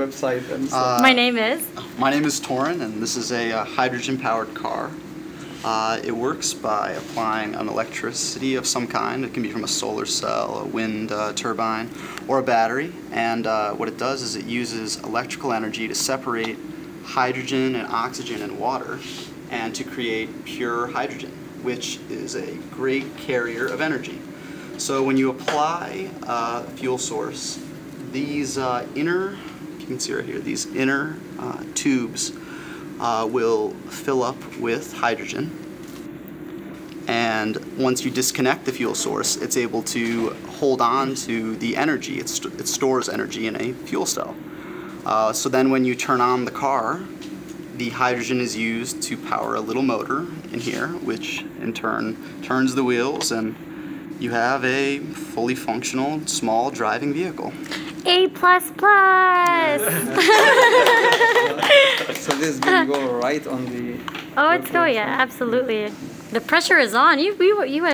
website and Uh, stuff. My name is. My name is Torin, and this is a uh, hydrogen-powered car. Uh, it works by applying an electricity of some kind. It can be from a solar cell, a wind uh, turbine, or a battery. And uh, what it does is it uses electrical energy to separate hydrogen and oxygen and water, and to create pure hydrogen, which is a great carrier of energy. So when you apply uh, a fuel source, these uh, inner, you can see right here, these inner uh, tubes uh, will fill up with hydrogen. And once you disconnect the fuel source, it's able to hold on to the energy. It, st- it stores energy in a fuel cell. Uh, so then when you turn on the car, the hydrogen is used to power a little motor in here, which in turn turns the wheels, and you have a fully functional small driving vehicle. A plus plus. So this is gonna go right on the. oh, it's going. Yeah, absolutely. The pressure is on. You, we, you